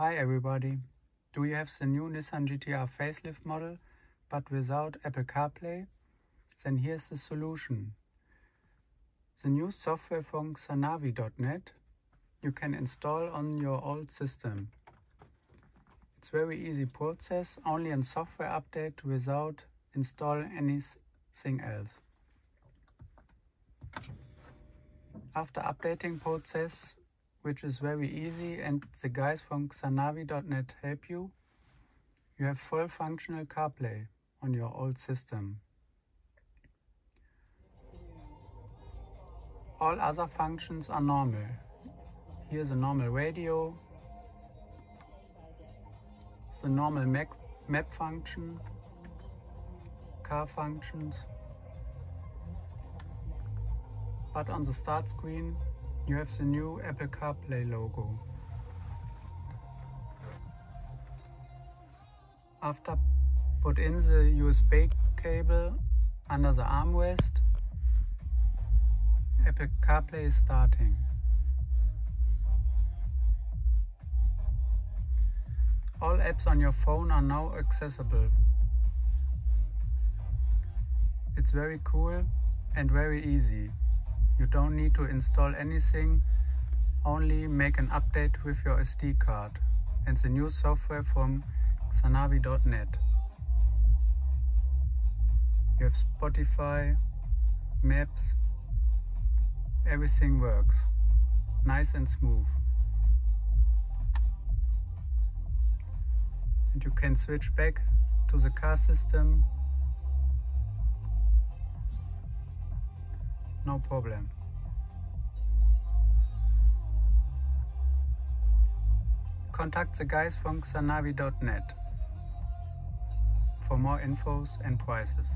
Hi everybody! Do you have the new Nissan GTR facelift model but without Apple CarPlay? Then here's the solution. The new software from Xanavi.net you can install on your old system. It's very easy process, only a software update without install anything else. After updating process, which is very easy and the guys from Xanavi.net help you. You have full functional CarPlay on your old system. All other functions are normal. Here's a normal radio, the normal map, map function, car functions. But on the start screen you have the new Apple CarPlay logo. After put in the USB cable under the armrest, Apple CarPlay is starting. All apps on your phone are now accessible. It's very cool and very easy. You don't need to install anything, only make an update with your SD card and the new software from Xanavi.net. You have Spotify, Maps, everything works. Nice and smooth. And you can switch back to the car system no problem. Contact the guys from Xanavi.net for more infos and prices.